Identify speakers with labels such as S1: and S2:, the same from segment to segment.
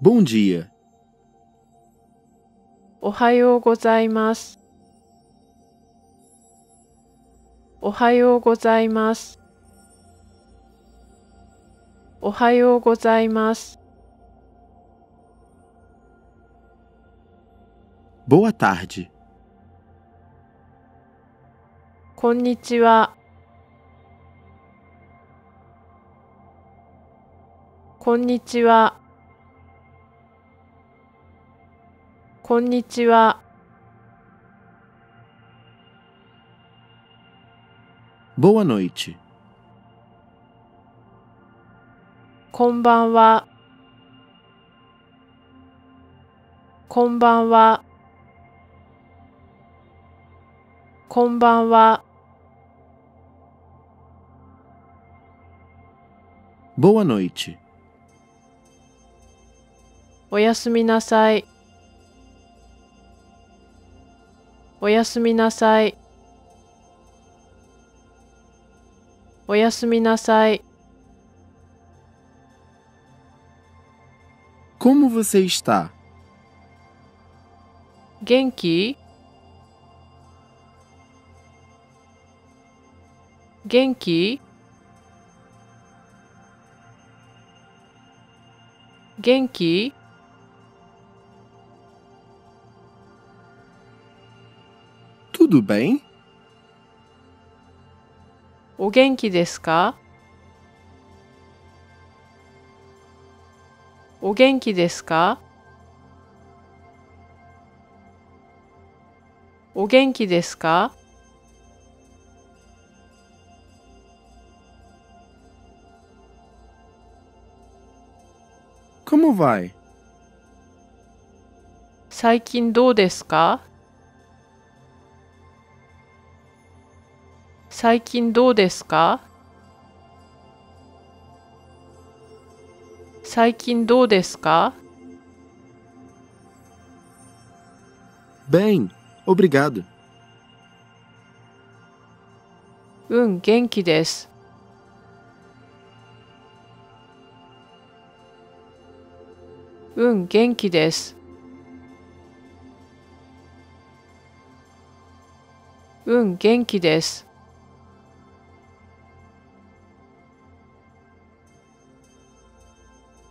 S1: Bom dia.
S2: おはようございます。おはようございます。おはようございます。
S1: Boa tarde.
S2: こんにちは。こんにちは。こんにちは。
S1: Boa noite.
S2: こんばんは。こんばんは。こんばんは。
S1: Boa noite.
S2: おやすみなさい。おやすみなさい。おやすみなさい。
S1: Como você está?
S2: 元気？元気？元気？
S1: Tudo bem?
S2: お元気ですか？お元気ですか？お元気ですか
S1: ？Como vai?
S2: 最近どうですか？最近どうですか？最近どうですか
S1: ？Bem, obrigado.
S2: うん、元気です。うん、元気です。うん、元気です。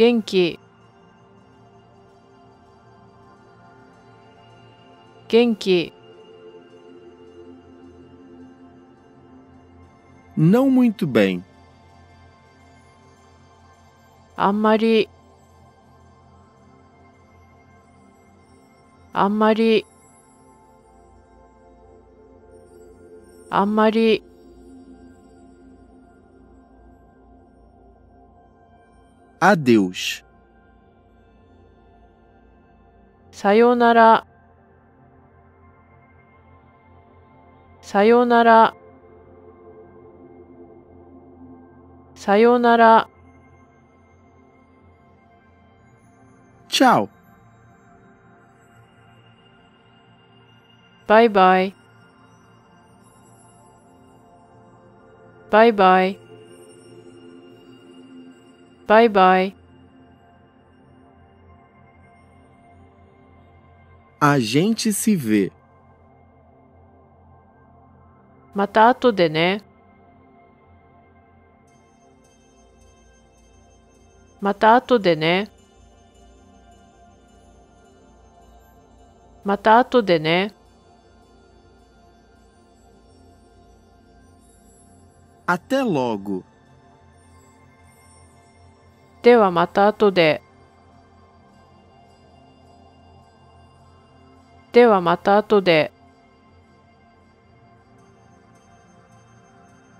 S2: 元気。元気。
S1: Não muito bem.
S2: あんまり。あんまり。あんまり。さようなら。
S1: Tchau.
S2: バイバイ。バイバイ。バイバイ。
S1: A gente se vê.
S2: また後でね。また後でね。また後でね。
S1: Até logo.
S2: ではまた後で。ではまた後で。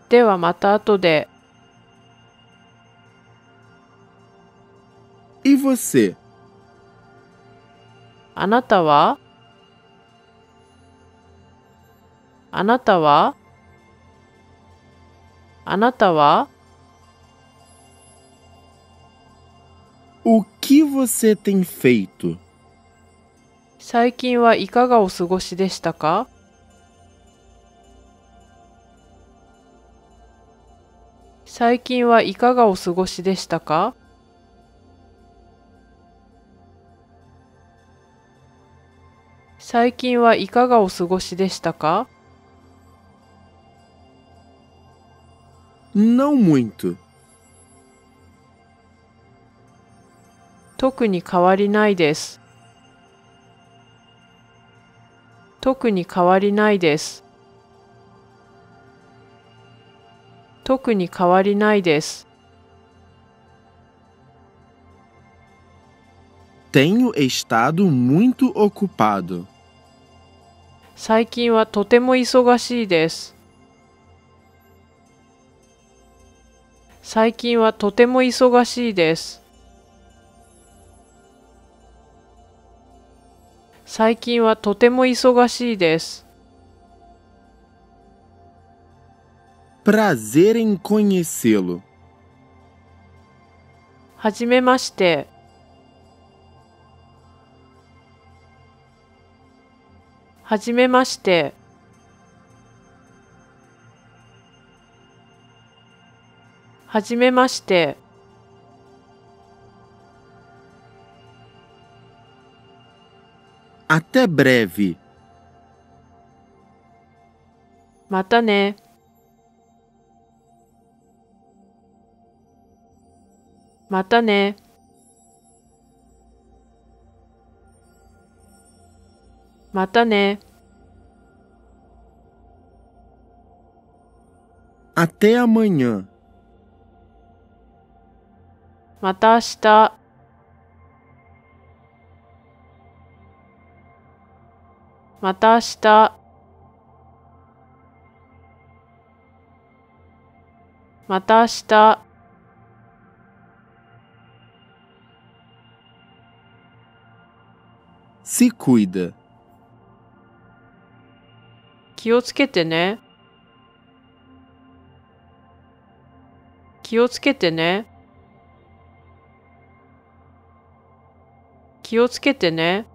S2: ではまた後で。
S1: E você?
S2: あなたは？あなたは？あなたは？
S1: O que você tem feito?
S2: 最近はいかがお過ごしでしたか？最近はいかがお過ごしでしたか？最近はいかがお過ごしでしたか
S1: ？Não muito.
S2: 特に変わりないです。特に変わりないです。特に変わりないです。
S1: Tenho estado muito ocupado.
S2: 最近はとても忙しいです。最近はとても忙しいです。最近はとても忙しいです。
S1: Prazer em conhecê-lo.
S2: はじめまして。はじめまして。はじめまして。
S1: Até breve.
S2: またね。またね。またね。
S1: Até amanhã.
S2: また明日。また明日。また明日。気をつけてね。気をつけてね。気をつけてね。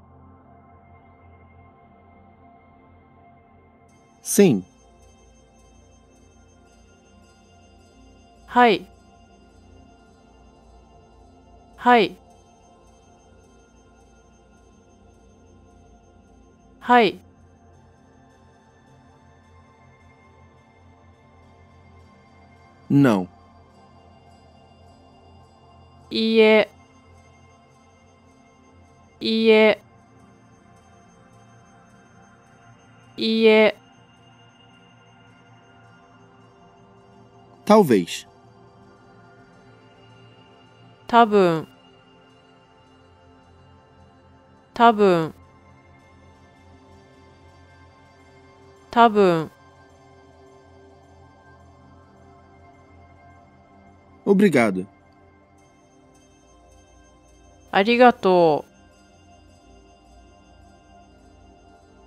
S1: Sim.
S2: はい。はい。はい。
S1: Não.
S2: いいえ。いいえ。いいえ。
S1: Talvez.
S2: 多分。多分。多分。
S1: Obrigado.
S2: ありがとう。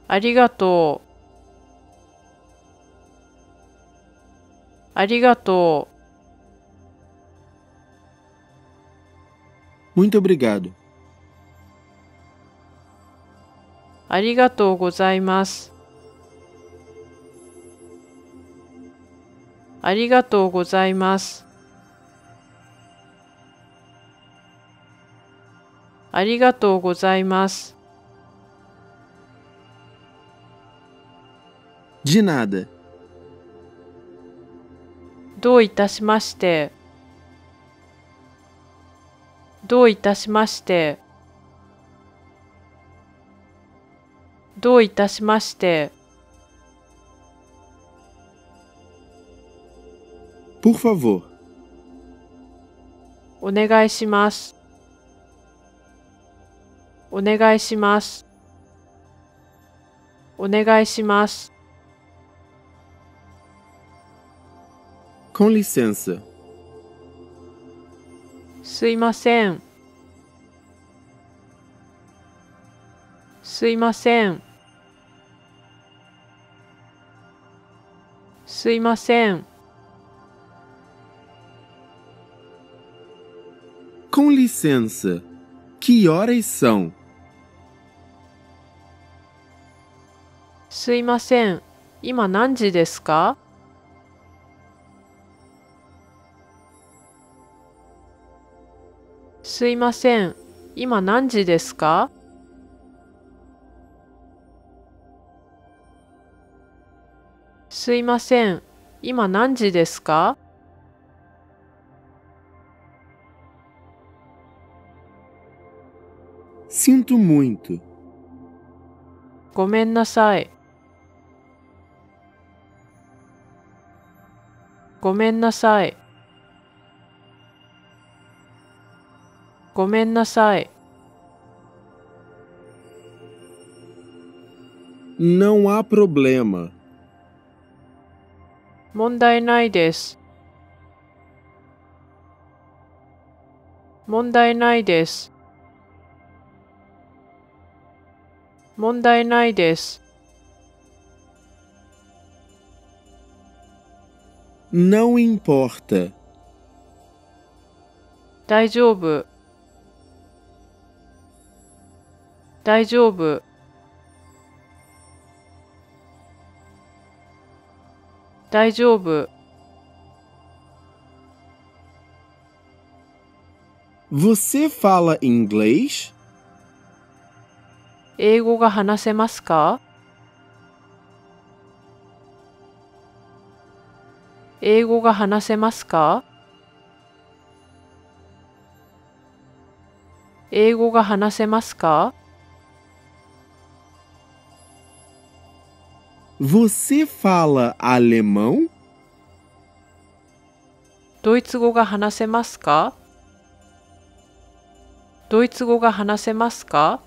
S2: ありがとう。ありがとう。
S1: Muito obrigado.
S2: ありがとうございます。ありがとうございます。ありがとうございます。
S1: De nada.
S2: どういたしまして。どういたしまして。どういたしまして。
S1: Por favor.
S2: お願いします。お願いします。お願いします。
S1: Com licença.
S2: すいません。すいません。すいません。
S1: Com licença. Que horas são?
S2: すいません。今何時ですかすいません。今何時ですか？すいません。今何時ですか？ごめんなさい。ごめんなさい。ごめんなさい。
S1: Não há problema.
S2: 問題ないです。問題ないです。問題ないです。
S1: Não importa.
S2: 大丈夫。大丈夫。大丈夫。
S1: Você fala inglês?
S2: 英語が話せますか？英語が話せますか？英語が話せますか？
S1: Você fala alemão?
S2: ドイツ語が話せますかドイツ語が話せますか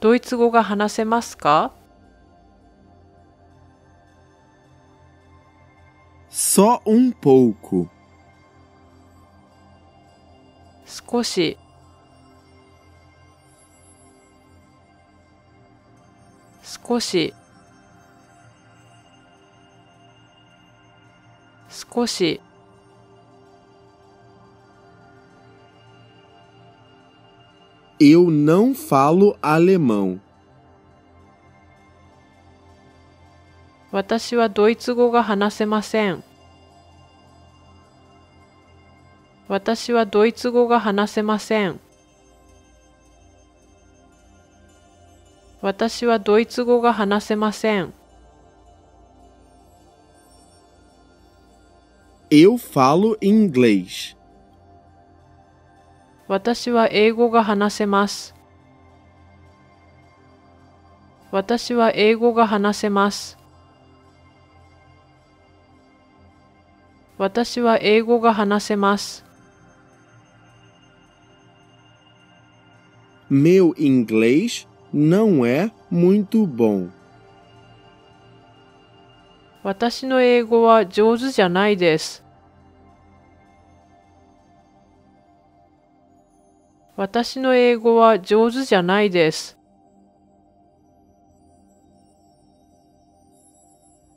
S2: ドイツ語が話せますか
S1: Só um pouco.
S2: 少し少し少し
S1: Eu não falo alemão.
S2: 私はドイツ語が話せません私はドイツ語が話せません私はドイツ語が話せません
S1: Eu falo inglês.
S2: 私は英語が話せます。私は英語が話せます。私は英語が話せます。
S1: Meu inglês não é muito bom.
S2: 私の英語は上手じゃないです。私の英語は上手じゃないです。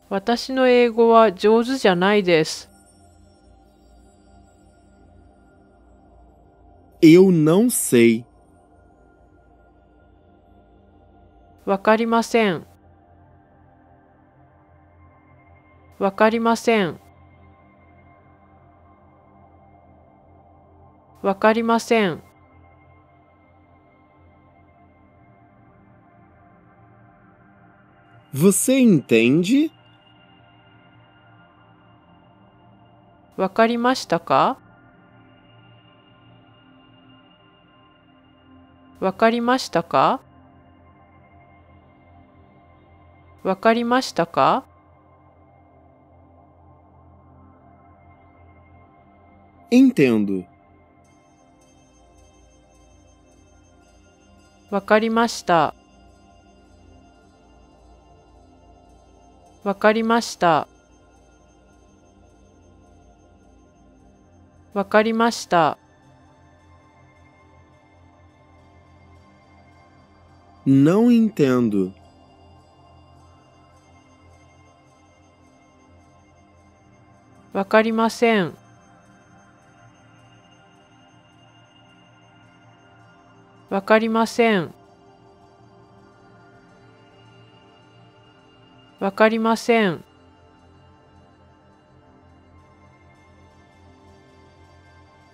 S2: 私の英語は上手じゃないです。
S1: Eu não sei.
S2: わかりません。わかりません。わかりません。
S1: Você entende?
S2: わかりましたか？わかりましたか？わかりましたか
S1: ？Entendo.
S2: わかりました。わかりました。わかりました。
S1: Não entendo.
S2: わかりません。わかりません。わかりません。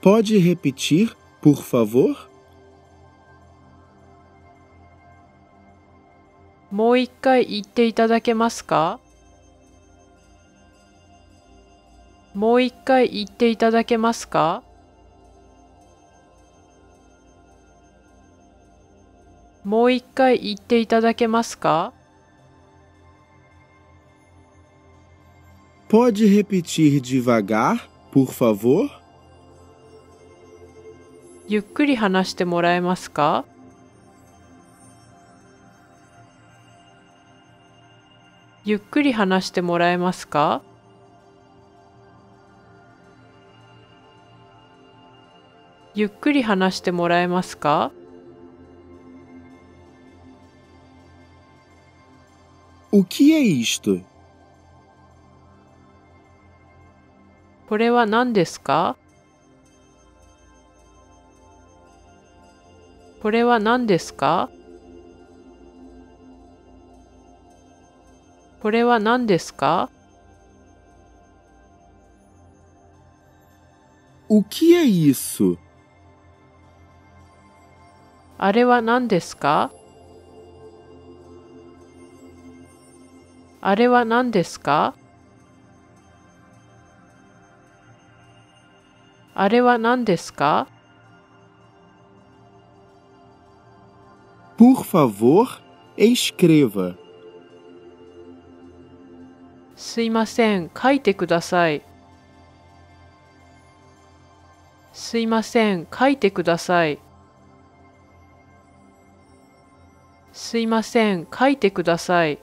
S1: Pode repetir, por favor?
S2: もう一回言っていただけますか？もう一回言っていただけますか？もう一回言っていただけますか
S1: ？Pode repetir devagar, por favor?
S2: ゆっくり話してもらえますか？ゆっくり話してもらえますか？ゆっくり話してもらえますか
S1: ？O que é isto?
S2: これは何ですか？これは何ですか？これは何ですか
S1: ？O que é isso?
S2: あれは何ですか？あれは何ですか？あれは何ですか
S1: ？Por favor, escreva.
S2: すいません、書いてください。すいません、書いてください。すいません、書いてください。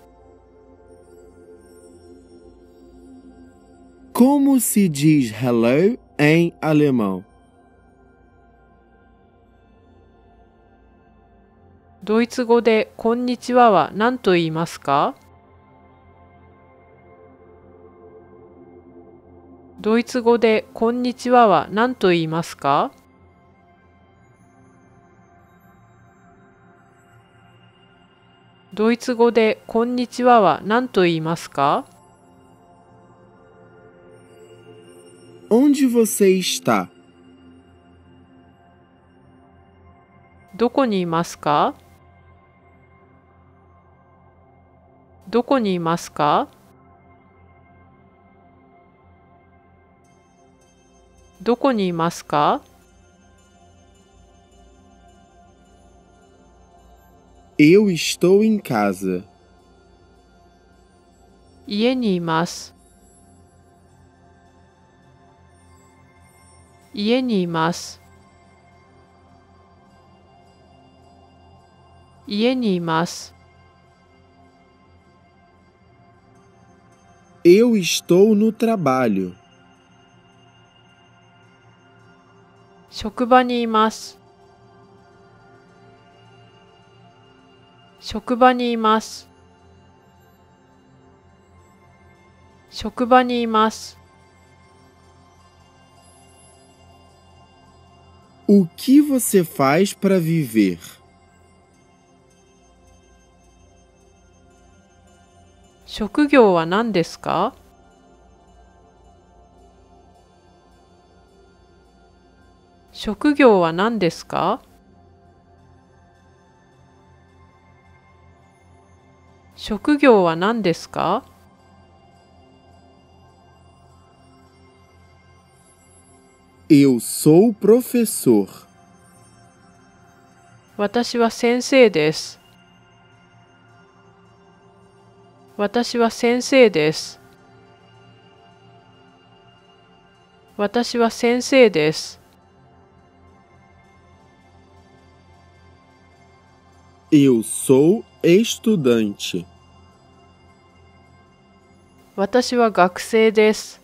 S1: Como se diz hello em alemão?
S2: ドイツ語でこんにちはは何と言いますか？ドイツ語でこんにちはは何と言いますか？ドイツ語でこんにちはは何と言いますか
S1: ？Onde você está?
S2: どこにいますか？どこにいますか？どこにいますか？
S1: Eu estou em casa.
S2: 家にいます。家にいます。家にいます。
S1: Eu estou no trabalho.
S2: 職場にいます。職場にいます。職場にいます。
S1: O que você faz para viver?
S2: 職業は何ですか？職業は何ですか？職業は何ですか
S1: Eu sou professor.
S2: 私は先生です。私は先生です。私は先生です。
S1: Eu sou estudante.
S2: 私は学生です。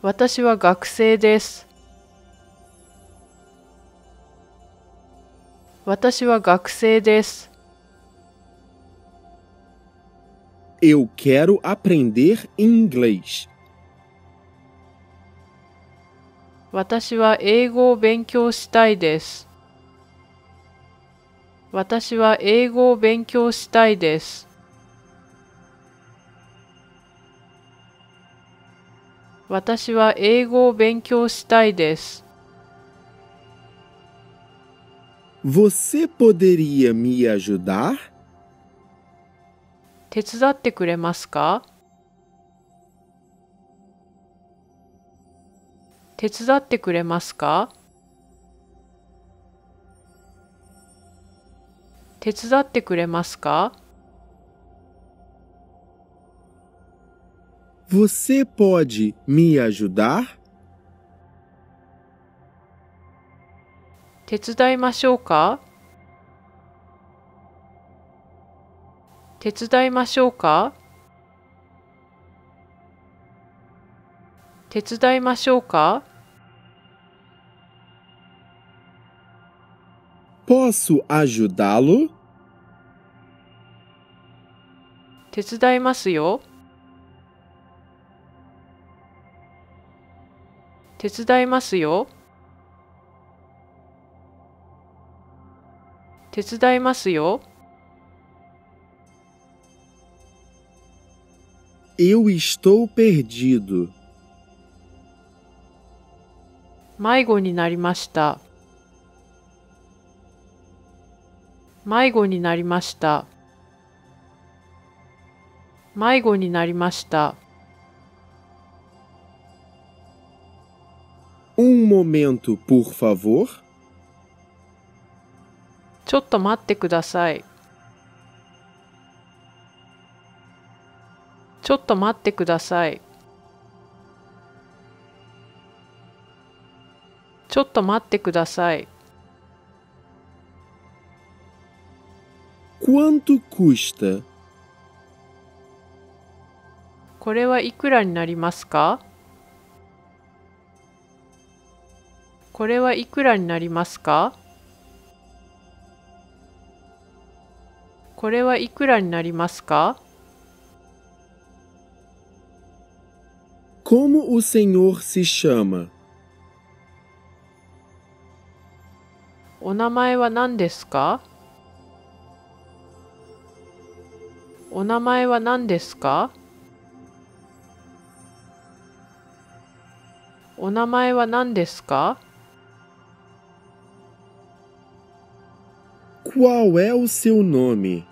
S2: 私は学生です。私は学生です。
S1: Eu quero aprender inglês.
S2: 私は英語を勉強したいです。私は英語を勉強したいです。私は英語を勉強したいです。
S1: Você poderia me ajudar?
S2: 手伝ってくれますか？手伝ってくれますか？手伝ってくれますか？
S1: Você pode me ajudar?
S2: 手伝いましょうか手伝いましょうか手伝いましょうか
S1: Posso ajudá-lo?
S2: 手伝いますよ。手伝いますよ。手伝いますよ。
S1: Eu estou perdido.
S2: 迷子になりました。迷子になりました。迷子になりました。
S1: Um momento, por favor?
S2: ちょっと待ってください。ちょっと待ってください。ちょっと待ってください。
S1: Quanto custa?
S2: これはいくらになりますか？これはいくらになりますか？これはいくらになりますか
S1: ？Como o senhor se chama?
S2: お名前は何ですか？お名前は何ですか？お名前は何ですか？
S1: Qual é o seu nome?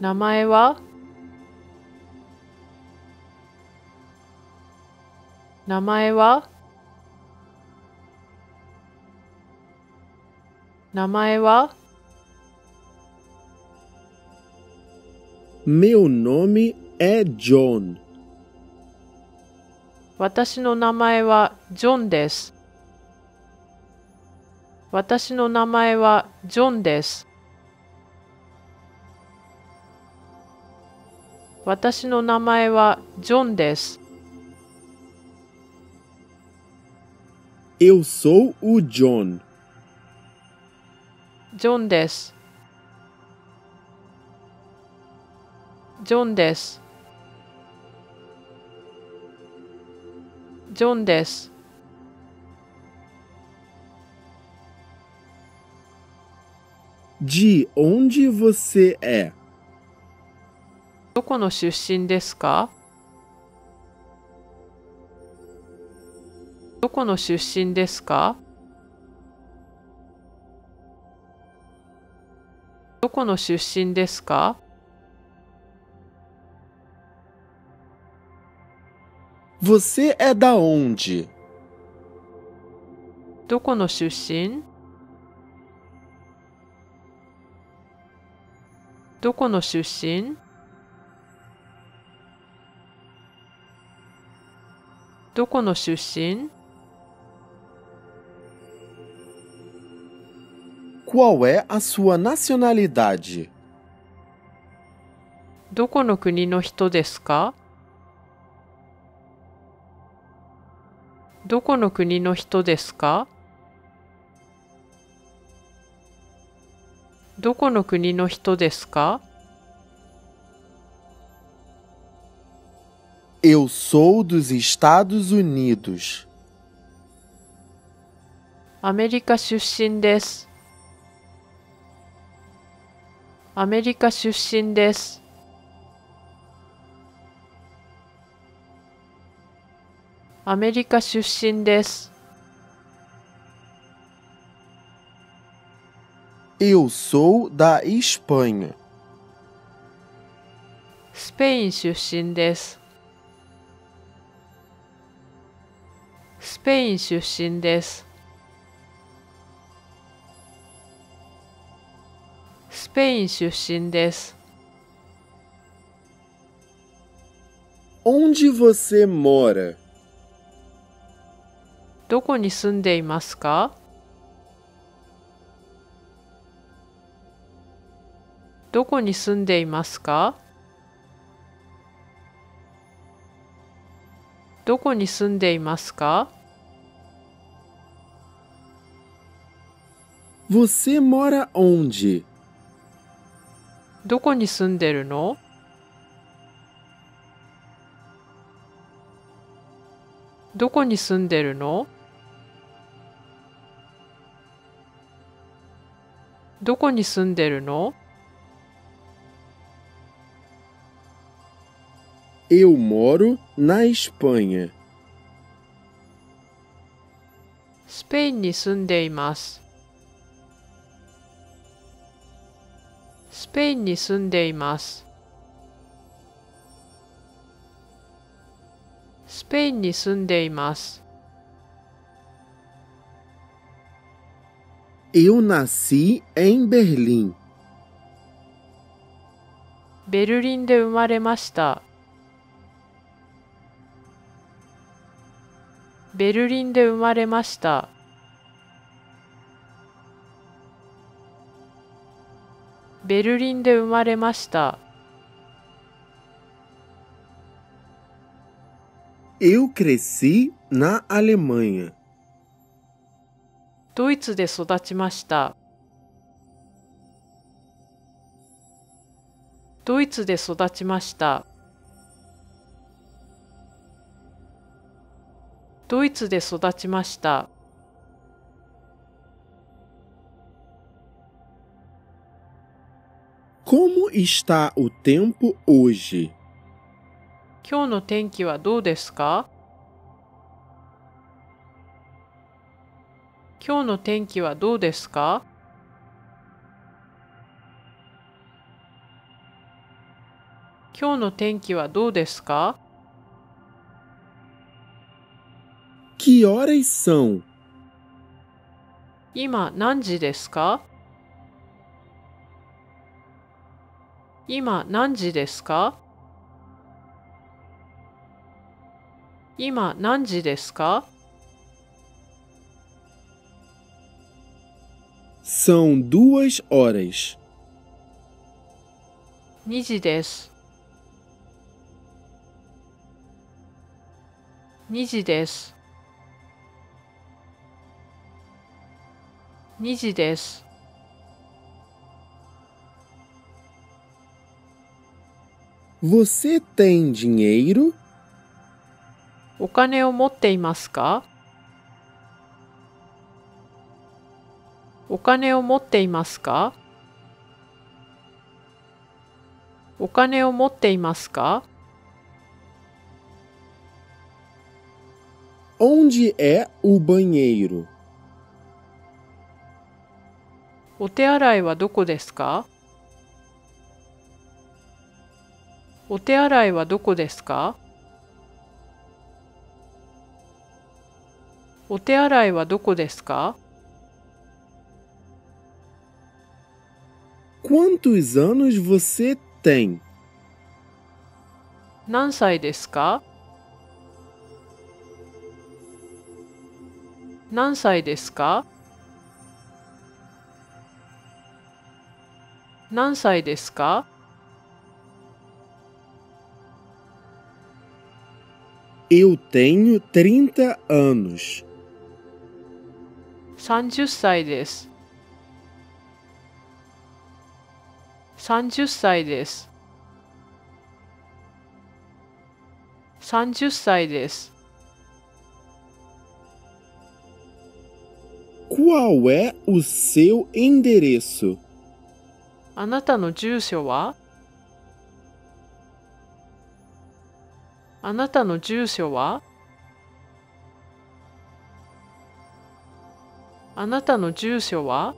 S2: 名前は名前は名前は
S1: Meu nome é John.
S2: 私の名前はジョンです。私の名前はジョンです。私の名前はジョンです。
S1: Eu sou o John.
S2: ジョンです。ジョンです。ジョンです。
S1: De onde você é?
S2: どこの出身ですか？どこの出身ですか？どこの出身ですか
S1: ？Você é da onde?
S2: どこの出身？どこの出身？どこの出身
S1: ？Qual é a sua nacionalidade?
S2: どこの国の人ですか？どこの国の人ですか？どこの国の人ですか
S1: ？Eu sou dos Estados Unidos.
S2: アメリカ出身です。アメリカ出身です。アメリカ出身です。
S1: Eu sou da Espanha.
S2: スペイン出身です。スペイン出身です。スペイン出身です。
S1: Onde você mora?
S2: どこに住んでいますかどこに住んでいますか？どこに住んでいますか
S1: ？Você mora onde?
S2: どこに住んでるの？どこに住んでるの？どこに住んでるの？ます。スペインに住んでいます。
S1: Eu nasci em Berlim.
S2: ベルリンで生まれました。ベルリンで生まれました。ベルリンで生まれました。
S1: Eu cresci na Alemanha.
S2: ドイツで育ちました。ドイツで育ちました。ドイツで育ちました。今日の天気はどうですか？今日の天気はどうですか？今日の天気はどうですか？
S1: Que horas são?
S2: 今何時ですか？今何時ですか？今何時ですか
S1: ？São duas horas.
S2: 2時です。2時です。2時です。
S1: Você tem dinheiro?
S2: お金を持っていますかお金を持っていますかお金を持っていますか
S1: Onde é o banheiro?
S2: お手洗いはどこですか？お手洗いはどこですか？お手洗いはどこですか
S1: ？Quantos anos você tem?
S2: 何歳ですか？何歳ですか？何歳ですか
S1: Eu tenho 30 anos.
S2: 30歳です。 30歳です。30歳です。
S1: Qual é o seu endereço?
S2: あなたの住所は？あなたの住所は？あなたの住所は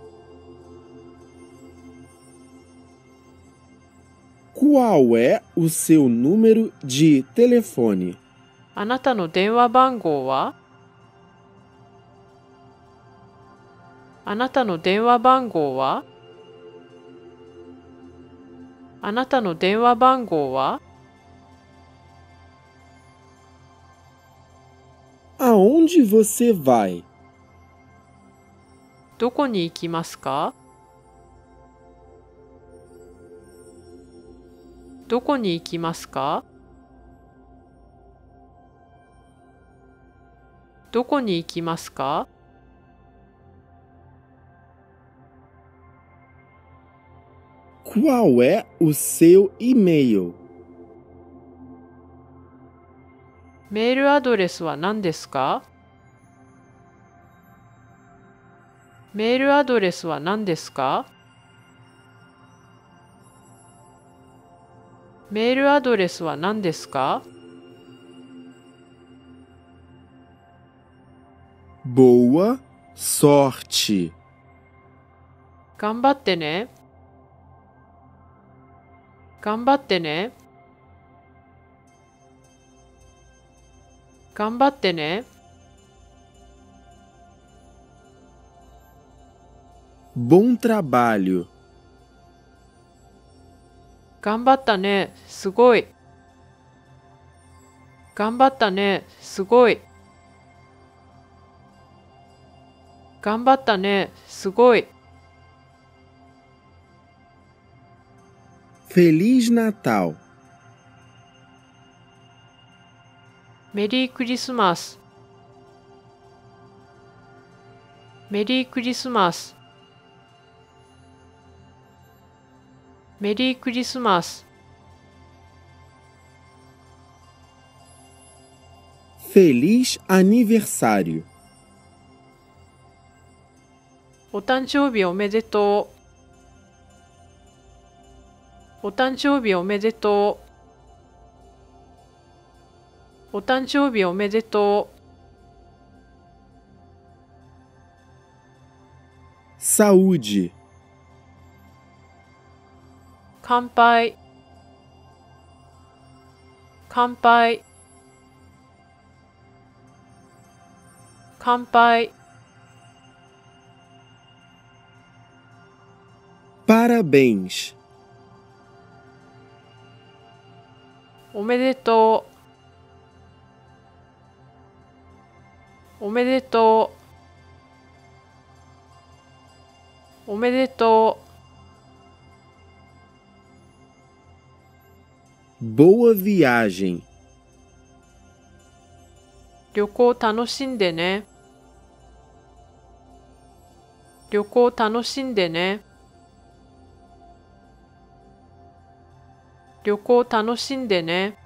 S1: ？Qual é o seu número de telefone?
S2: あなたの電話番号は？あなたの電話番号は？あなたの電話番号は?どこに行きますか？どこに行きますか？どこに行きますか？
S1: Qual é o seu e-mail?
S2: メールアドレスは何ですかメールアドレスは何ですかメールアドレスは何ですか
S1: Boa sorte!
S2: 頑張ってね。頑張ってね。頑張ってね。
S1: Bom trabalho!
S2: 頑張ったね。すごい。頑張ったね。すごい。頑張ったね。すごい。
S1: Feliz Natal!
S2: メリークリスマス。メリークリスマス。メリークリスマス。
S1: Feliz aniversário!
S2: お誕生日おめでとう。お誕生日おめでとう。お誕生日おめでとう。
S1: Saúde!
S2: 乾杯。乾杯。乾杯。
S1: Parabéns!
S2: おめでとう。おめでとう。おめでと
S1: Boa viagem!
S2: う。旅行楽しんでね。旅行楽しんでね。旅行楽しんでね。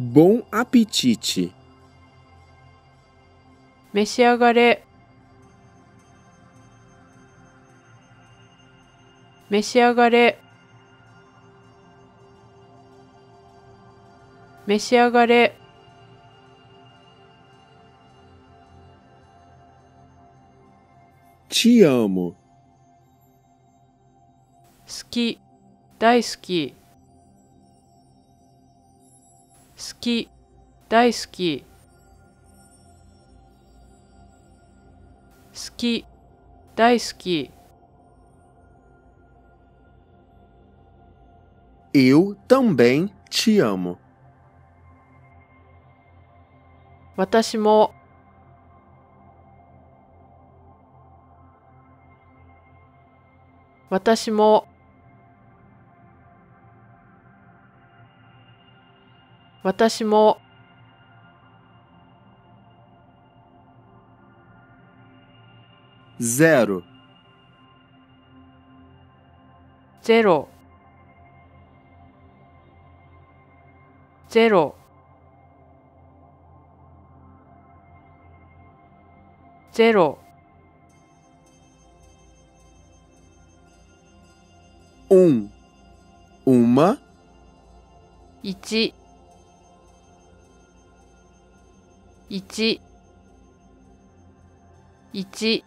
S1: Bom apetite!
S2: 召し上がれ。召し上がれ。召し上がれ。
S1: Te amo!
S2: 好き。大好き。好き。大好き。好き。大好き。
S1: Eu também te amo.
S2: 私も。私も。私も。
S1: Zero.
S2: ゼロ。ゼロ。ゼロ。
S1: Um, uma,
S2: 一一一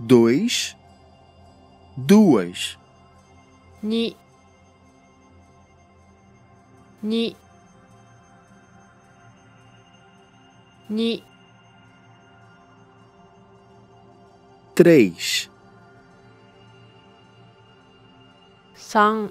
S1: dois, duas,
S2: 二二二
S1: três,
S2: 三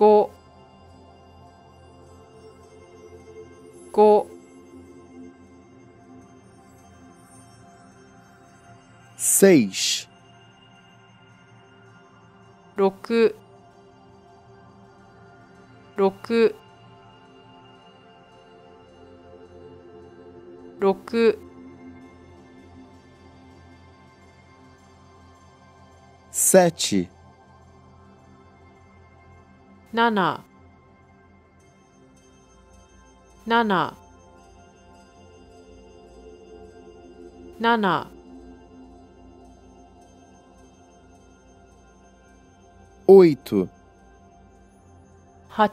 S2: 五五
S1: seis,
S2: 六六六
S1: sete,
S2: 七。七。七。
S1: Oito,
S2: 八。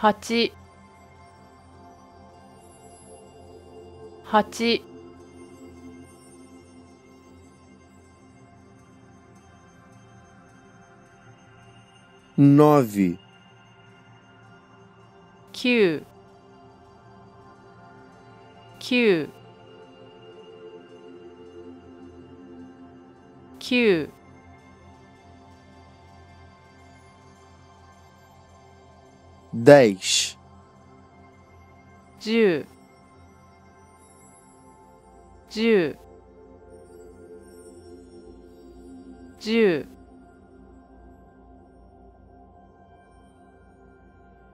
S2: 八。八
S1: nove,
S2: 九九九
S1: dez,
S2: 十十十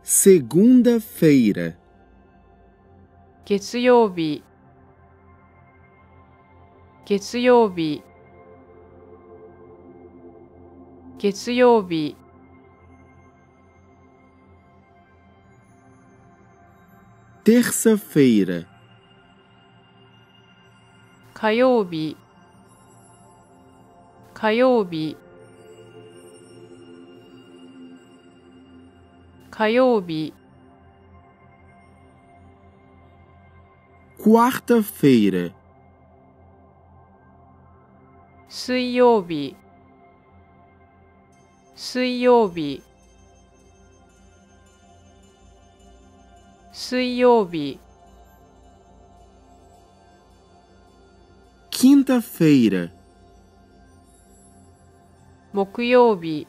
S1: segunda-feira,
S2: 月曜日月曜日月曜日
S1: terça-feira,
S2: 火曜日火曜日火曜日
S1: quarta-feira,
S2: 水曜日水曜日水曜日
S1: quinta-feira,
S2: 木曜日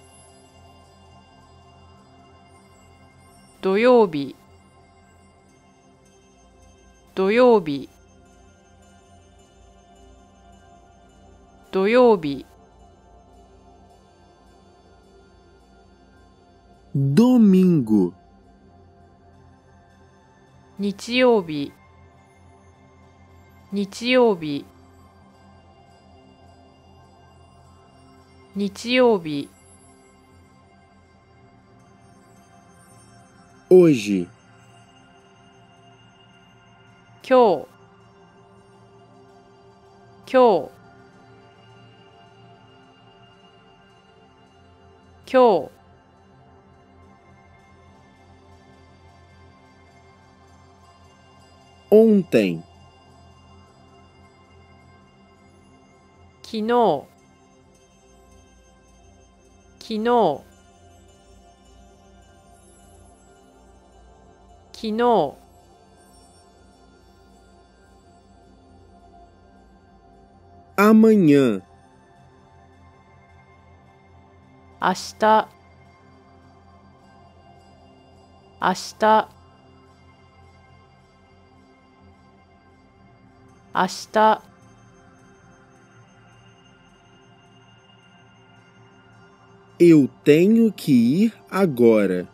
S2: 土曜日。土曜日。土曜日。
S1: Domingo,
S2: 日曜日。日曜日。日曜日
S1: hoje,
S2: 今日。今日。今日。
S1: オンテン
S2: 昨日。昨日昨日
S1: アマニャ
S2: 明日明日明日
S1: Eu tenho que ir agora.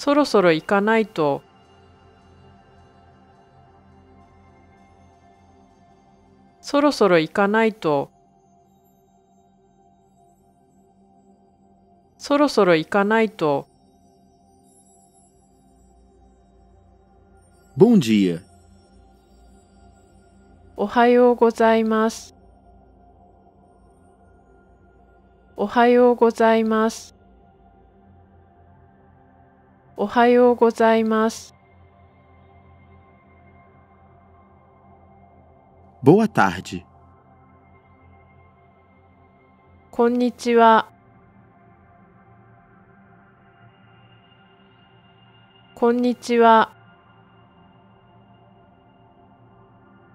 S2: そろそろ行かないと。そろそろ行かないと。そろそろ行かないと。
S1: Bom dia.
S2: おはようございます。おはようございます。おはようございます。
S1: Boa tarde.
S2: こんにちは。こんにちは。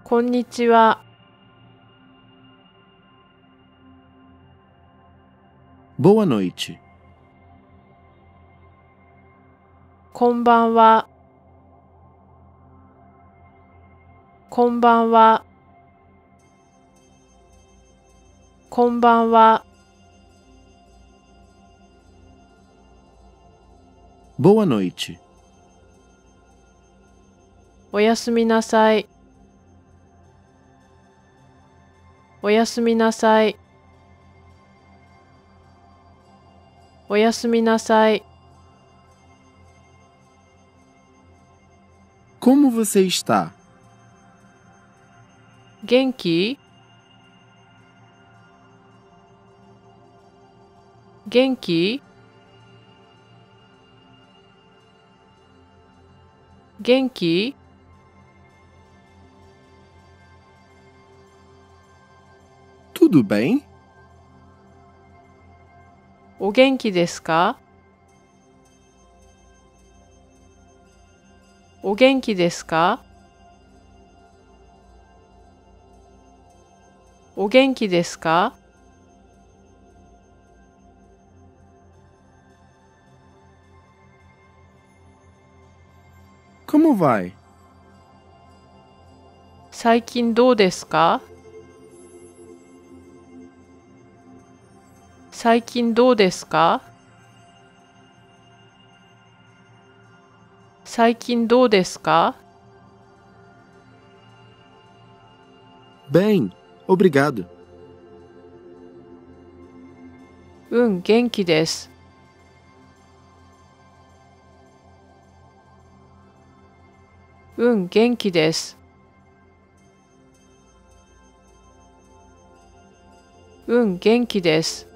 S2: こんにちは。
S1: Boa noite.
S2: こんばんは。こんばんは。こんばんは。
S1: Boa noite.
S2: おやすみなさい。おやすみなさい。おやすみなさい。
S1: Como você está?
S2: 元気元気元気
S1: Tudo bem?
S2: お元気でお元気ですか？お元気ですか?最近どうですか？最近どうですか？最近どうですか
S1: ？Bem, obrigado.
S2: うん、元気です。うん、元気です。うん、元気です。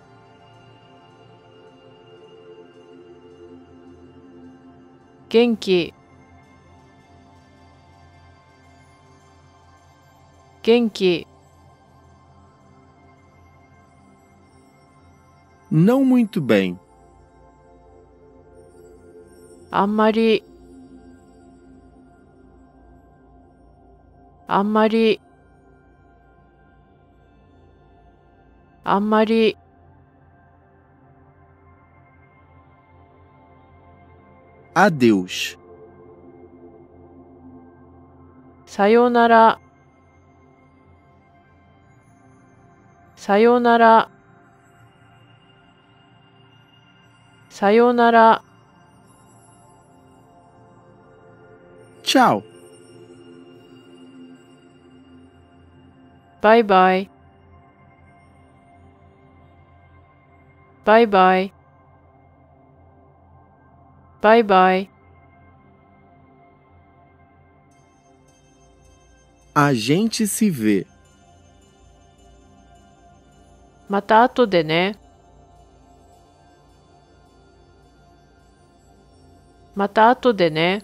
S2: 元気元気
S1: Não muito bem.
S2: あんまりあんまりあんまり
S1: Adeus.
S2: さようなら。さようなら。さようなら。
S1: Tchau.
S2: バイバイ。バイバイ。バイバイ。
S1: A gente se vê.
S2: また後でね。また後でね。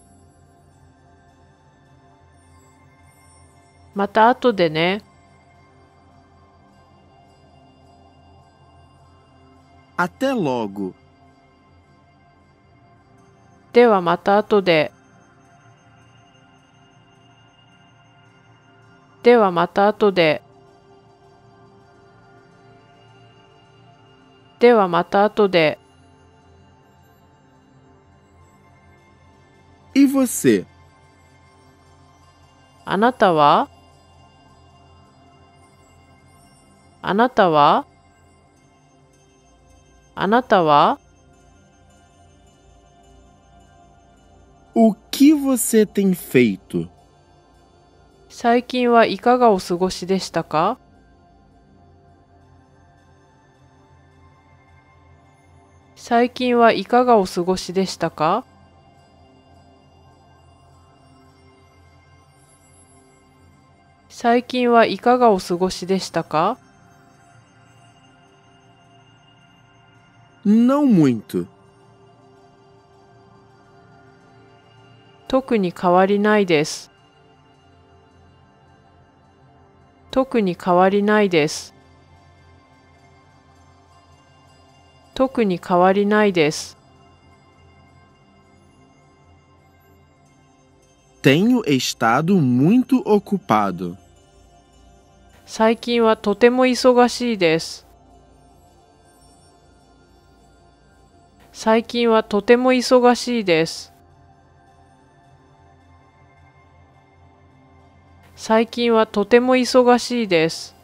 S2: また後でね。
S1: Até logo.
S2: ではまた後で。ではまた後で。ではまた後で。
S1: E você?
S2: あなたは？あなたは？あなたは？
S1: O que você tem feito?
S2: 最近はいかがお過ごしでしたか？最近はいかがお過ごしでしたか？最近はいかがお過ごしでしたか
S1: ？Não muito.
S2: 特に変わりないです。特に変わりないです。特に変わりないです。
S1: Tenho estado muito ocupado.
S2: 最近はとても忙しいです。最近はとても忙しいです。最近はとても忙しいです。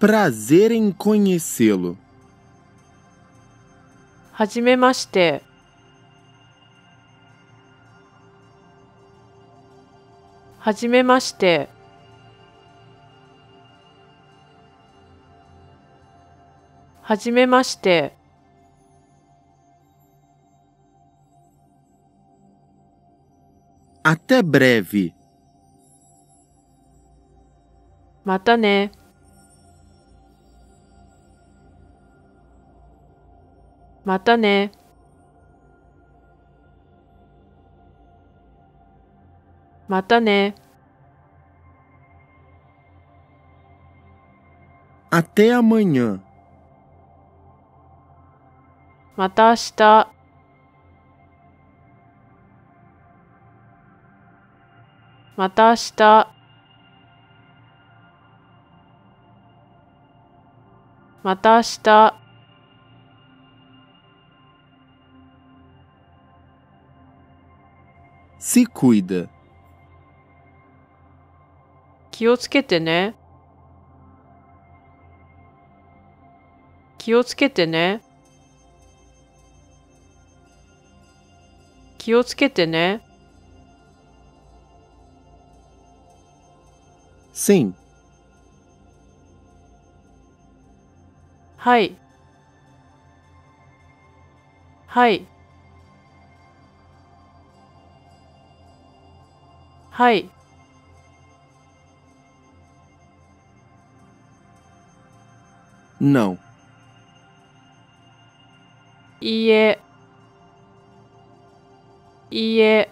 S1: Prazer em conhecê-lo.
S2: はじめまして。はじめまして。はじめまして。
S1: Até breve.
S2: またね。またね。またね。
S1: Até amanhã.
S2: また明日。また明日。また明日。気をつけてね。気をつけてね。気をつけてね。
S1: Sim.
S2: はい。はい。はい。
S1: Não.
S2: いいえ。いいえ。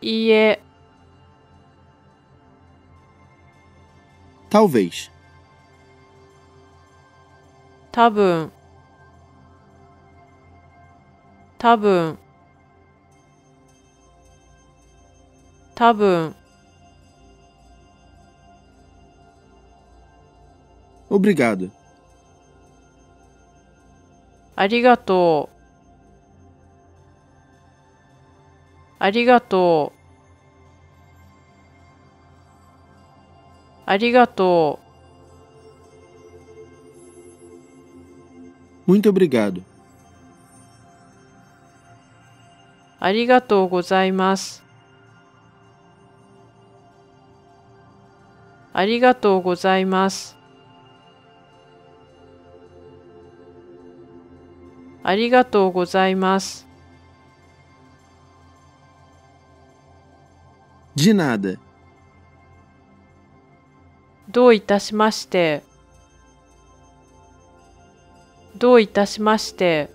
S2: いいえ。
S1: Talvez.
S2: 多分。多分。多分。
S1: Obrigado.
S2: ありがとう。ありがとう。ありがと
S1: う。Muito obrigado.
S2: ありがとうございます。ありがとうございます。ありがとうございます。
S1: De nada.
S2: どういたしまして。どういたしまして。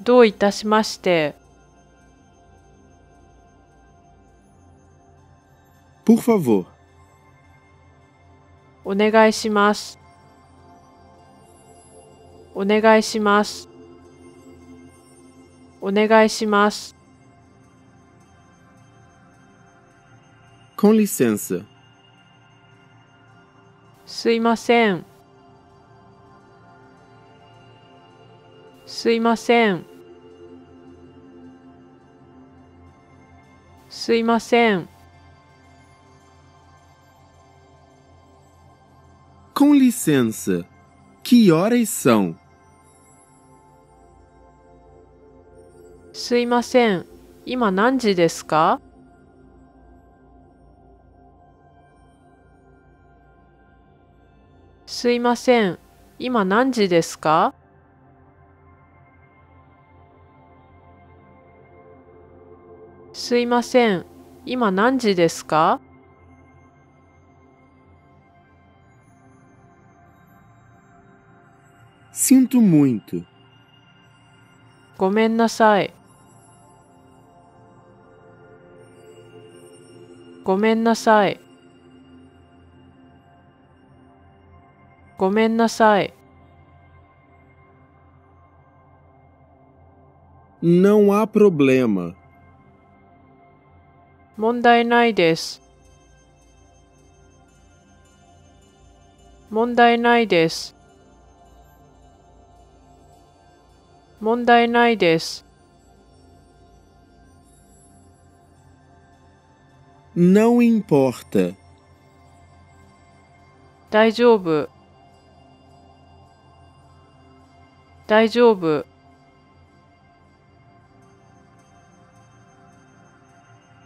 S2: どういたしまして。
S1: Por favor.
S2: お願いします。お願いします。お願いします。
S1: Com licença.
S2: すいません。すいません。すいません。
S1: Com licença. Que horas são?
S2: すいません。今何時ですかすいません。今何時ですか？すいません。今何時ですか？ごめんなさい。ごめんなさい。ごめんなさい。
S1: Não há problema.
S2: 問題ないです。問題ないです。問題ないです。
S1: Não importa.
S2: 大丈夫。大丈夫。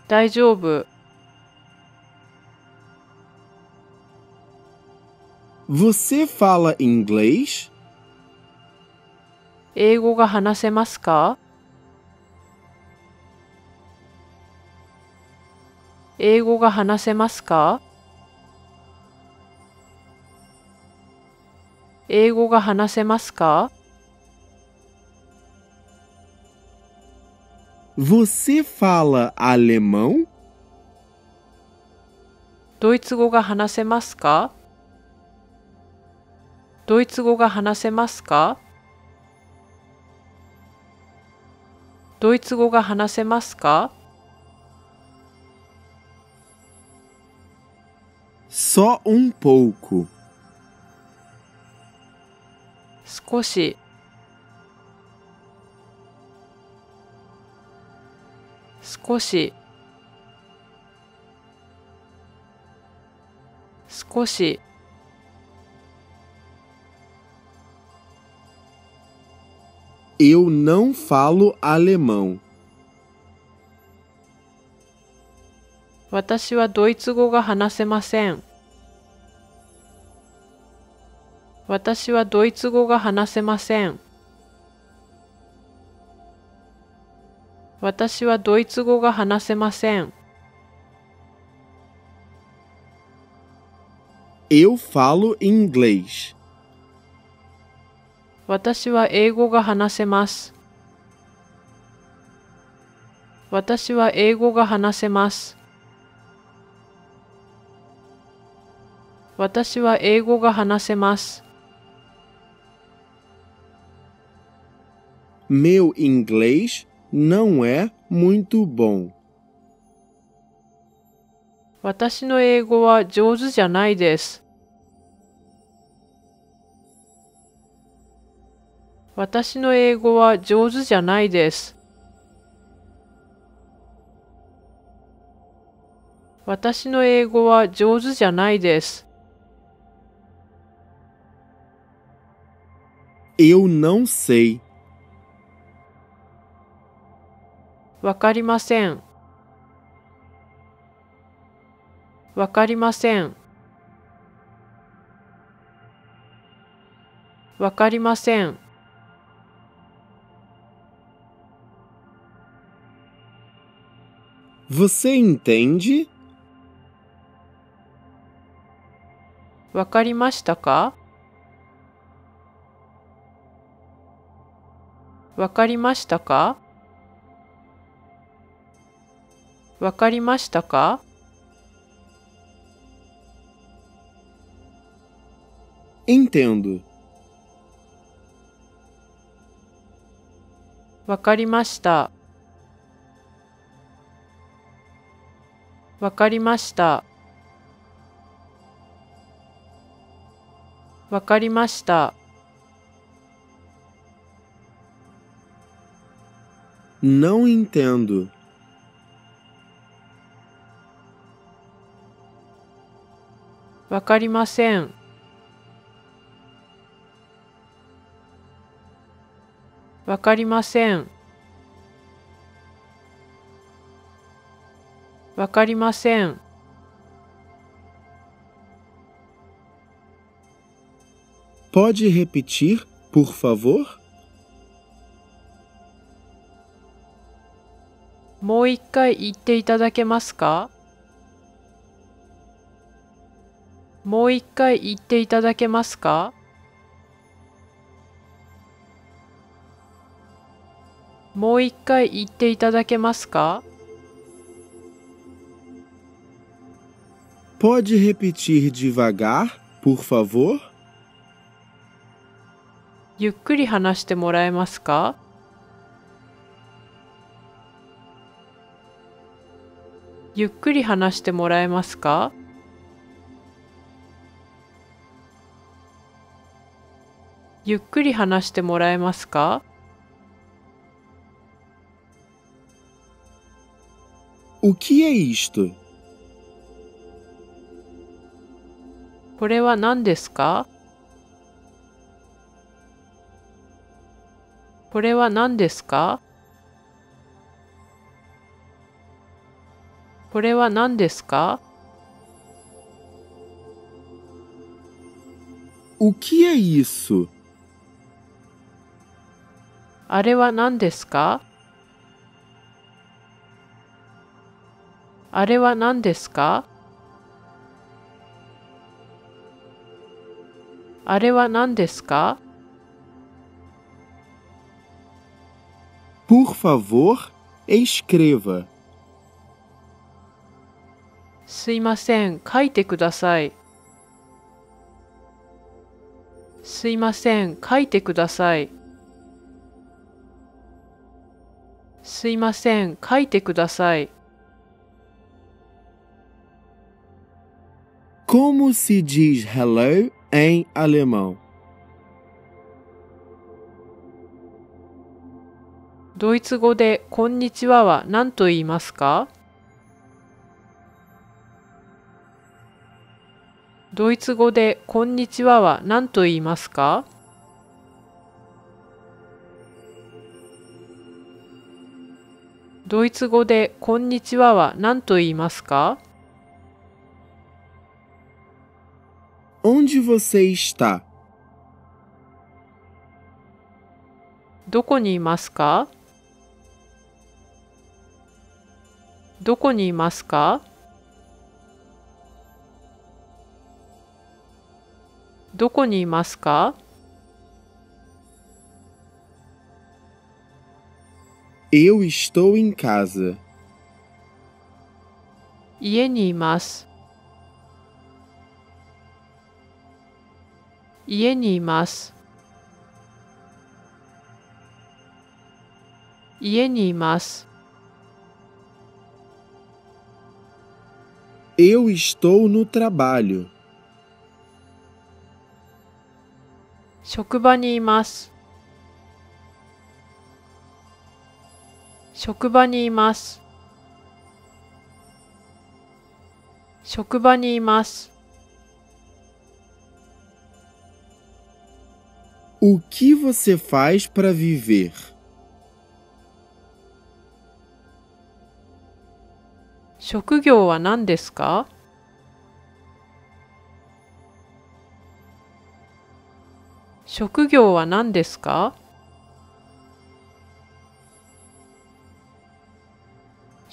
S2: 大丈夫。
S1: Você fala inglês?
S2: 英語が話せますか？英語が話せますか？英語が話せますか？
S1: Você fala alemão?
S2: ドイツ語が話せますかドイツ語が話せますかドイツ語が話せますか
S1: Só um pouco.
S2: 少し少し少し
S1: Eu não falo alemão.
S2: 私はドイツ語が話せません。私はドイツ語が話せません。私はドイツ語が話せません。
S1: Eu falo inglês.
S2: 私は英語が話せます。私は英語が話せます。私は英語が話せます。
S1: Meu inglês não é muito bom.
S2: 私の英語は上手じゃないです。私の英語は上手じゃないです。私の英語は上手じゃないです。
S1: Eu não sei.
S2: わかりません。わかりません。わかりません。
S1: Você entende?
S2: わかりましたか？わかりましたか？わかりましたか
S1: ？Entendo.
S2: わかりました。わかりました。わかりました。
S1: Não entendo.
S2: わかりません。わかりません。わかりません。
S1: Pode repetir, por favor?
S2: もう一回言っていただけますか？もう一回言っていただけますか？もう一回言っていただけますか
S1: ？Pode repetir devagar, por favor?
S2: ゆっくり話してもらえますか？ゆっくり話してもらえますか？ゆっくり話してもらえますか
S1: ？O que é isto?
S2: これは何ですか？これは何ですか？これは何ですか
S1: ？O que é isso?
S2: あれは何ですか？あれは何ですか？あれは何ですか
S1: ？Por favor, escreva.
S2: すいません、書いてください。すいません、書いてください。すいません、書いてください。
S1: Como se diz hello em alemão?
S2: ドイツ語でこんにちはは何と言いますか？ドイツ語でこんにちはは何と言いますか？ドイツ語でこんにちはは何と言いますか
S1: ？Onde você está?
S2: どこにいますか？どこにいますか？どこにいますか？
S1: Eu estou em casa.
S2: 家にいます。家にいます。家にいます。
S1: Eu estou no trabalho.
S2: 職場にいます。 職場にいます。職場にいます。
S1: O que você faz para viver?
S2: 職業は何ですか？職業は何ですか？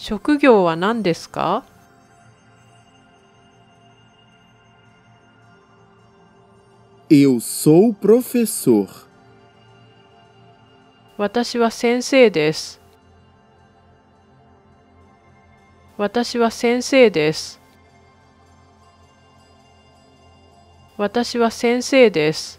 S2: 職業は何ですか
S1: ？Eu sou professor.
S2: 私は先生です。私は先生です。私は先生です。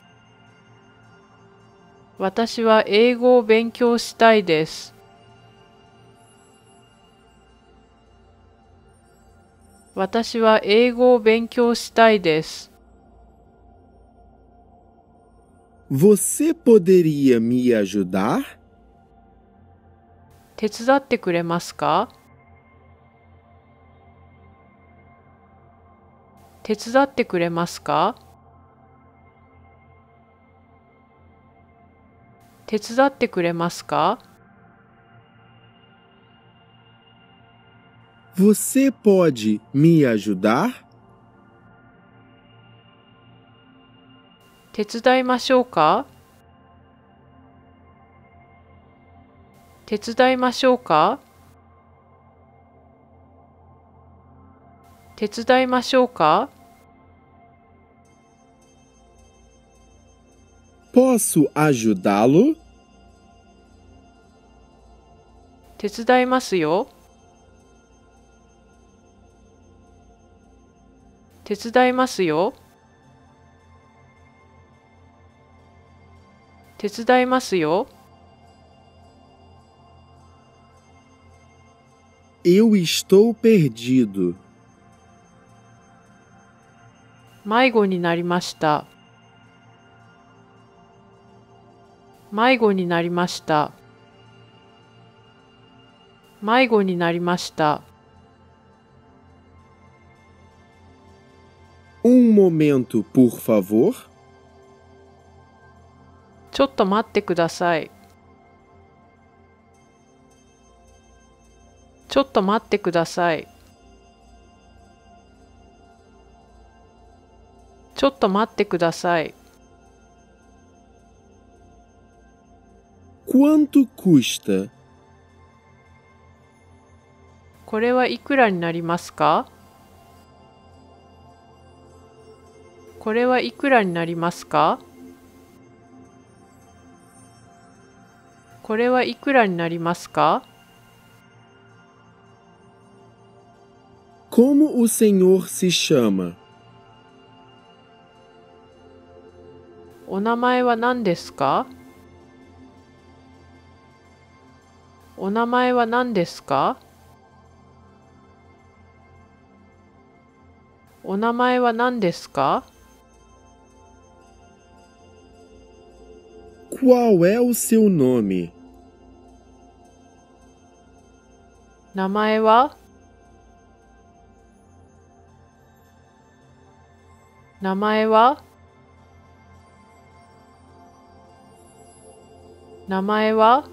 S2: 私は英語を勉強したいです。私は英語を勉強したいです。
S1: Você poderia me ajudar?
S2: 手伝ってくれますか？手伝ってくれますか？手伝ってくれますか
S1: ？Você pode me ajudar?
S2: 手伝いましょうか？手伝いましょうか？手伝いましょうか
S1: ？Posso ajudá-lo?
S2: 手伝いますよ。手伝いますよ。手伝いますよ。
S1: Eu estou perdido.
S2: 迷子になりました。迷子になりました。迷子になりました。
S1: Um momento, por favor.
S2: ちょっと待ってください。ちょっと待ってください。ちょっと待ってください。
S1: Quanto custa?
S2: これはいくらになりますか？これはいくらになりますか？これはいくらになりますか
S1: ？Como o senhor se chama?
S2: お名前は何ですか？お名前は何ですか？お名前は何ですか
S1: Qual é o seu nome?
S2: 名前は名前は名前は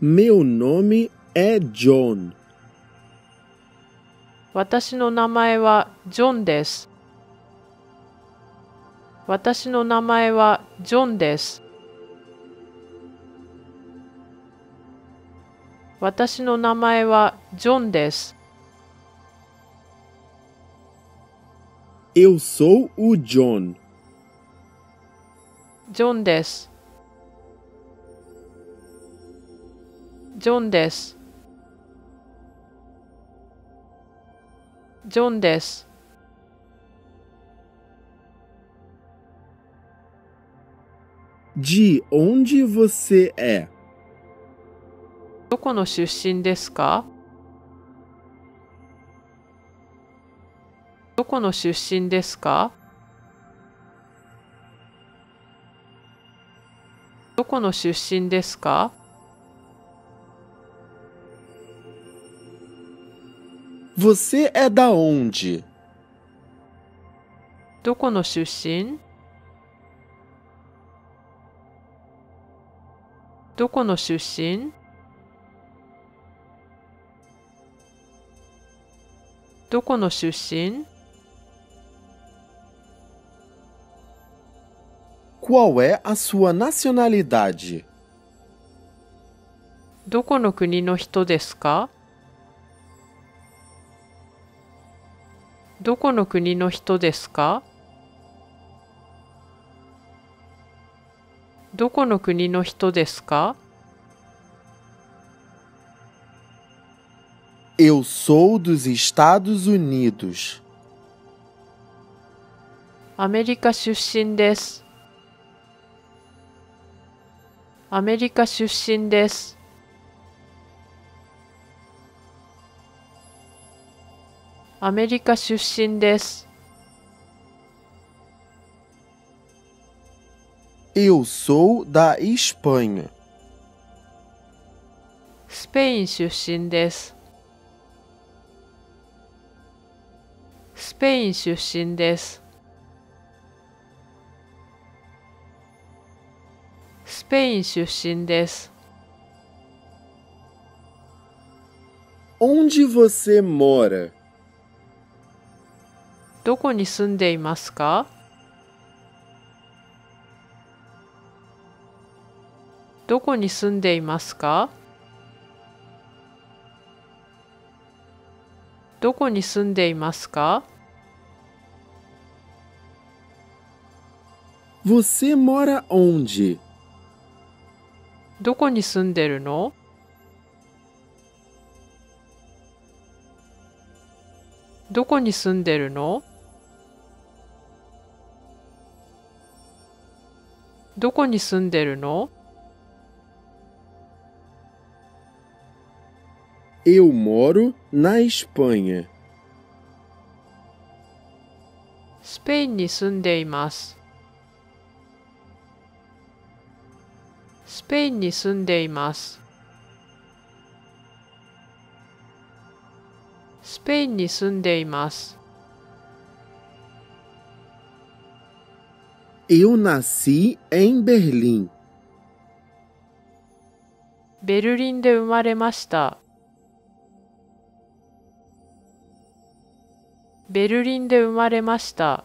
S1: Meu nome é John.
S2: 私の名前はジョンです。私の名前はジョンです。私の名前はジョンです。
S1: Eu sou o John.
S2: ジョンです。ジョンです。ジョンです。
S1: De onde você é?
S2: どこの出身ですか？どこの出身ですか？どこの出身ですか？
S1: Você é da onde?
S2: どこの出身どこの出身どこの出身
S1: Qual é a sua nacionalidade?
S2: どこの国の人ですか どこの国の人ですか？どこの国の人ですか
S1: ？Eu sou dos Estados Unidos.
S2: アメリカ出身です。アメリカ出身です。アメリカ出身です。
S1: Eu sou da Espanha.
S2: スペイン出身です。スペイン出身です。スペイン出身です。
S1: Onde você mora?
S2: どこに住んでいますか？どこに住んでいますか？どこに住んでいますか
S1: ？Você mora onde?
S2: どこに住んでるの？どこに住んでるの？どこに住んでるの
S1: ？Eu moro na Espanha.
S2: スペインに住んでいます。スペインに住んでいます。スペインに住んでいます。
S1: Eu nasci em Berlim.
S2: ベルリンで生まれました。ベルリンで生まれました。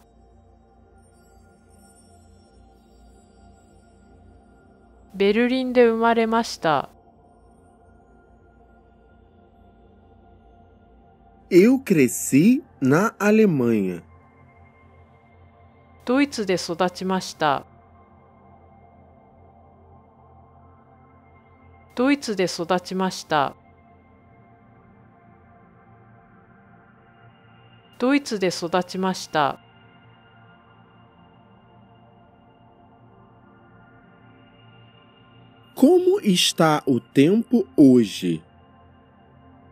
S2: ベルリンで生まれました。
S1: Eu cresci na Alemanha.
S2: ドイツで育ちました。ドイツで育ちました。ドイツで育ちました。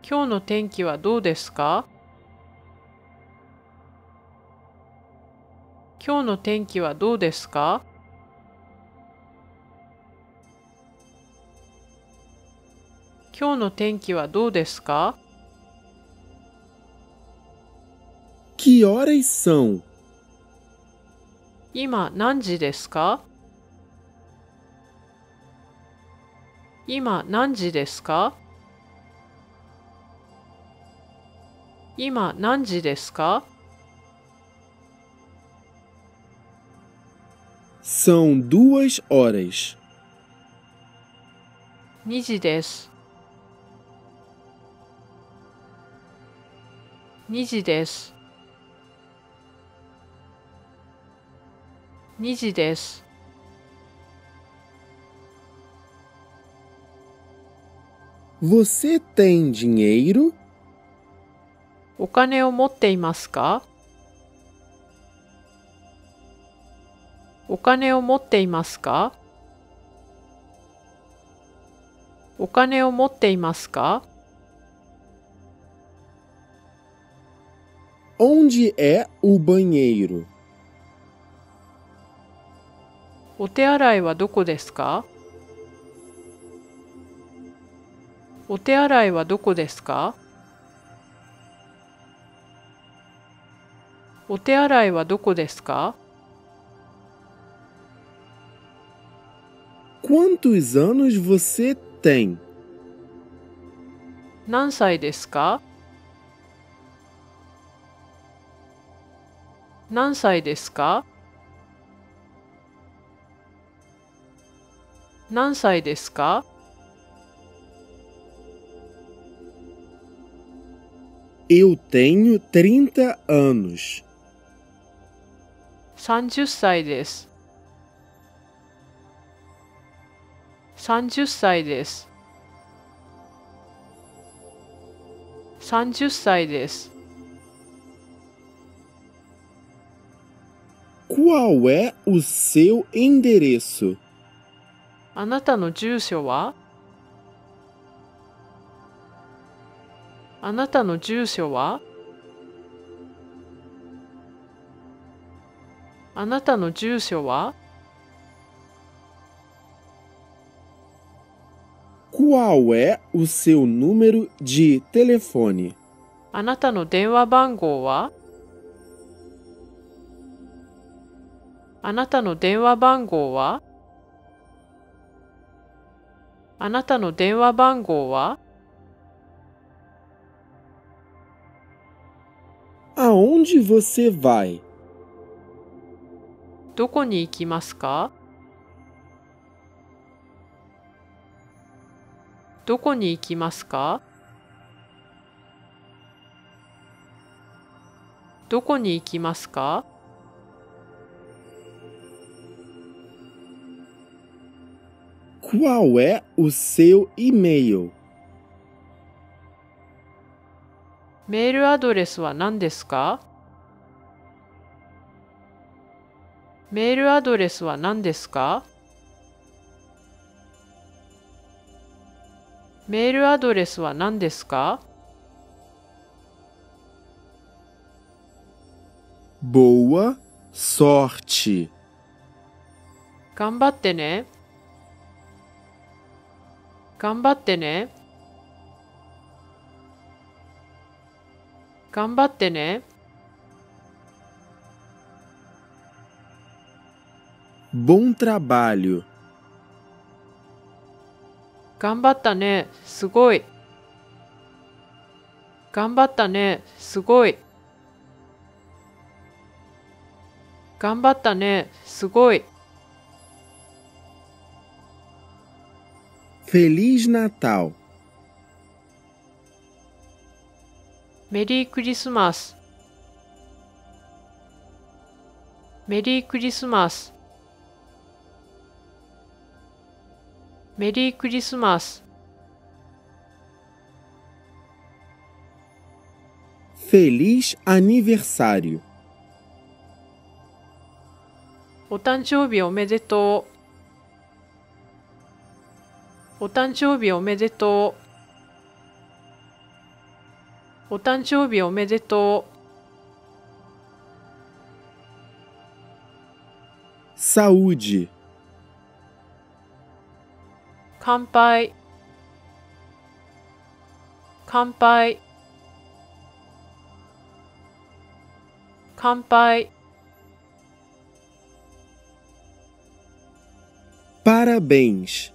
S2: 今日の天気はどうですか？今日の天気はどうですか？今日の天気はどうですか
S1: ？Que horas são?
S2: 今何時ですか？今何時ですか？今何時ですか？
S1: São duas horas.
S2: 2時です。2時です。2時です。
S1: Você tem dinheiro?
S2: お金を持っていますかお金を持っていますか？お金を持っていますか
S1: ？Onde é o banheiro?
S2: お手洗いはどこですか？お手洗いはどこですか？お手洗いはどこですか？
S1: Quantos anos você tem?
S2: 何歳ですか何歳ですか何歳ですか
S1: Eu tenho 30 anos.
S2: 30歳です。 30歳です。30歳です。
S1: Qual é o seu endereço?
S2: あなたの住所は？あなたの住所は？あなたの住所は？
S1: Qual é o seu número de telefone?
S2: あなたの電話番号はあなたの電話番号はあなたの電話番号は
S1: Aonde você vai?
S2: どこに行きますか どこに行きますか？どこに行きますか
S1: ？Qual é o seu e-mail?
S2: メールアドレスは何ですか？メールアドレスは何ですか？メールアドレスは何ですか
S1: ？Boa sorte!
S2: 頑張ってね。頑張ってね。頑張ってね。
S1: Bom trabalho!
S2: 頑張ったね。すごい。頑張ったね。すごい。頑張ったね。すごい。
S1: Feliz Natal!
S2: メリークリスマス。メリークリスマス。メリークリスマス。
S1: Feliz aniversário!
S2: お誕生日おめでとう。お誕生日おめでとう。お誕生日おめでとう。
S1: Saúde!
S2: 乾杯。乾杯。乾杯。
S1: Parabéns!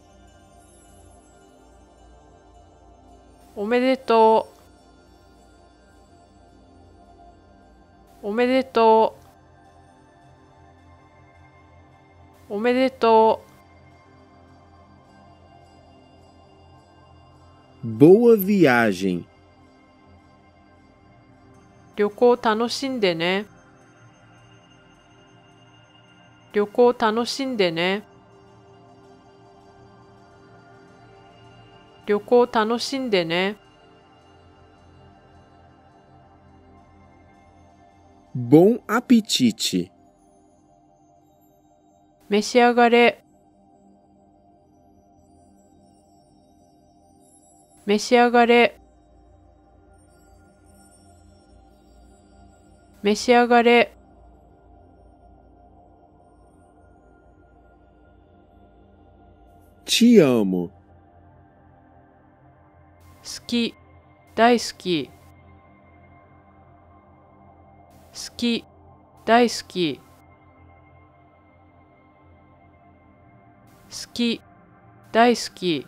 S2: おめでとう。おめでとう。おめでと
S1: Boa viagem!
S2: う。旅行楽しんでね。旅行楽しんでね。旅旅行楽しんでね。
S1: Bom apetite!
S2: 召し上がれ。召し上がれ。召し上がれ。
S1: Te amo!
S2: 好き。大好き。好き。大好き。好き。大好き。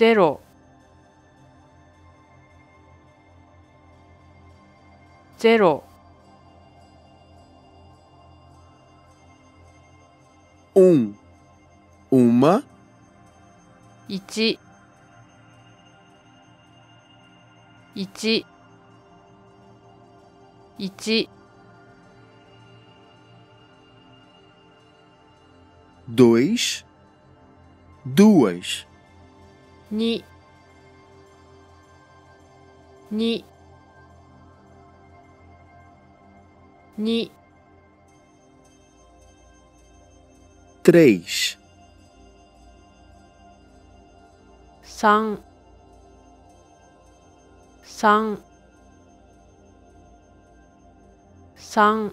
S2: ゼロ。
S1: Um. Uma.
S2: 一。一。一。
S1: Dois. Duas.
S2: 二。二。二。
S1: Três.
S2: 三。三。三。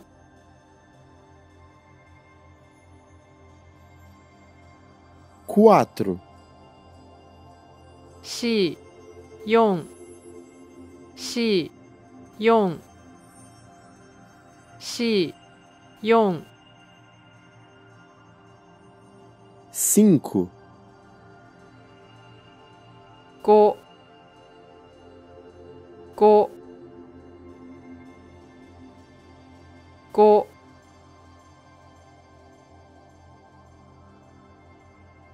S1: Quatro.
S2: 四。四。四。四。四。四。
S1: Cinco.
S2: 五。五。五。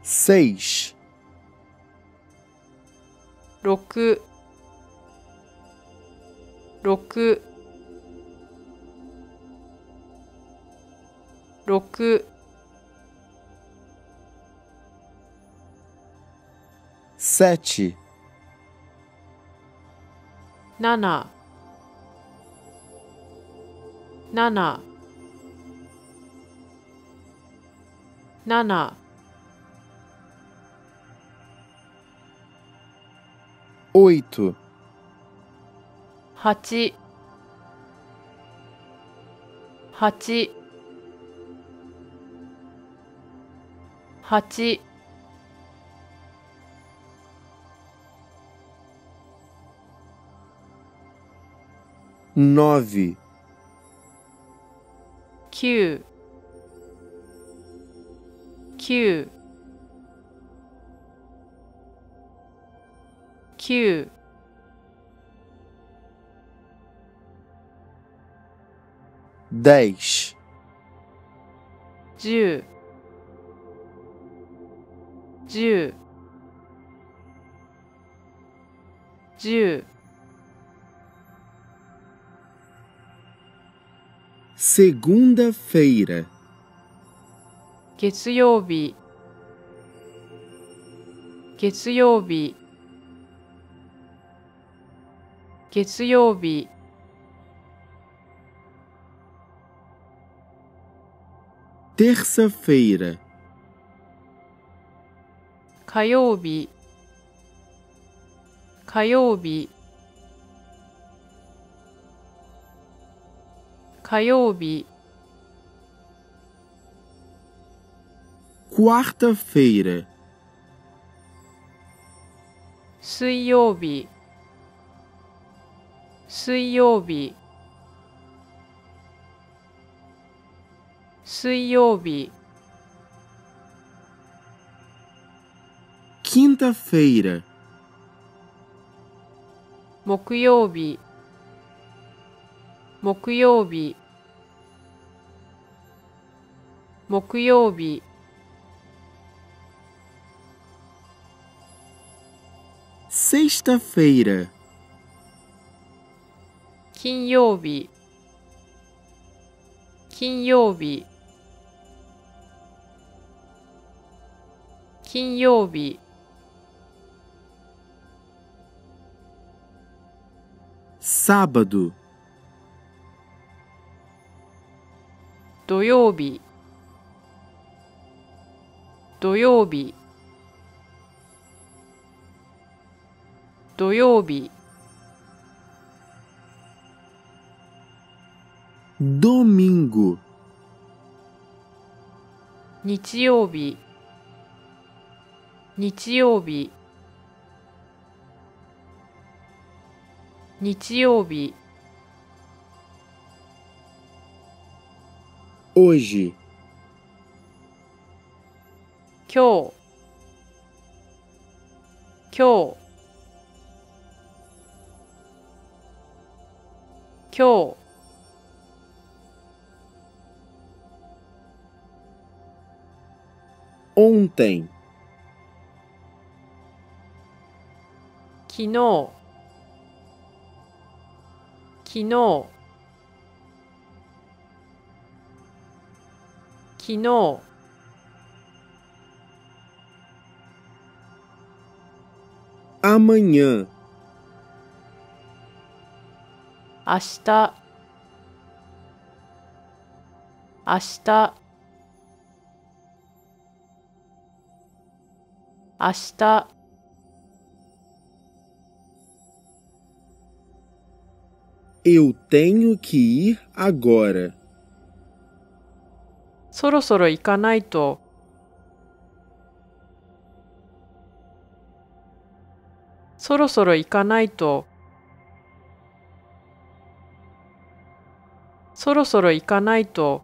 S1: Seis.
S2: 六。六。六。
S1: Sete.
S2: 七。七。七。
S1: Oito.
S2: 八。八。八。
S1: Nove.
S2: 九。九。九。
S1: Dez.
S2: 十。十。十。
S1: Segunda-feira.
S2: 月曜日。月曜日。月曜日。
S1: Terça-feira.
S2: 火曜日。火曜日。火曜日。
S1: Quarta-feira.
S2: 水曜日。水曜日。水曜日
S1: quinta-feira,
S2: 木曜日木曜日木曜日
S1: sexta-feira,
S2: 金曜日。金曜日。金曜日。
S1: Sábado,
S2: 土曜日。土曜日。土曜日
S1: domingo,
S2: 日曜日。日曜日。日曜日。
S1: Hoje,
S2: 今日。今日。今日
S1: ontem,
S2: 昨日昨日昨日
S1: amanhã,
S2: 明日明日明日。
S1: Eu tenho que ir agora.
S2: そろそろ行かないと。そろそろ行かないと。そろそろ行かないと